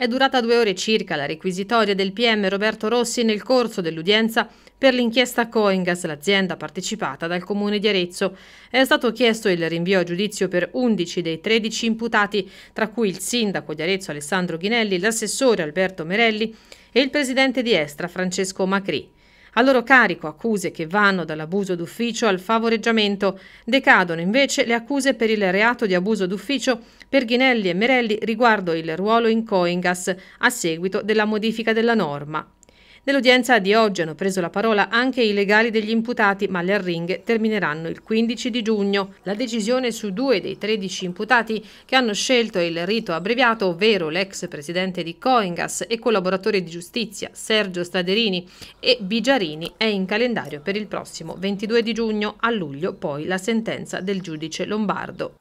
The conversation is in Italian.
È durata due ore circa la requisitoria del PM Roberto Rossi nel corso dell'udienza per l'inchiesta Coingas, l'azienda partecipata dal comune di Arezzo. È stato chiesto il rinvio a giudizio per 11 dei 13 imputati, tra cui il sindaco di Arezzo Alessandro Ghinelli, l'assessore Alberto Merelli e il presidente di Estra Francesco Macri. A loro carico accuse che vanno dall'abuso d'ufficio al favoreggiamento. Decadono invece le accuse per il reato di abuso d'ufficio per Ghinelli e Merelli riguardo il ruolo in Coingas a seguito della modifica della norma. Nell'udienza di oggi hanno preso la parola anche i legali degli imputati, ma le arringhe termineranno il 15 di giugno. La decisione su due dei 13 imputati che hanno scelto il rito abbreviato, ovvero l'ex presidente di Coingas e collaboratore di giustizia Sergio Staderini e Bigiarini, è in calendario per il prossimo 22 di giugno. A luglio poi la sentenza del giudice Lombardo.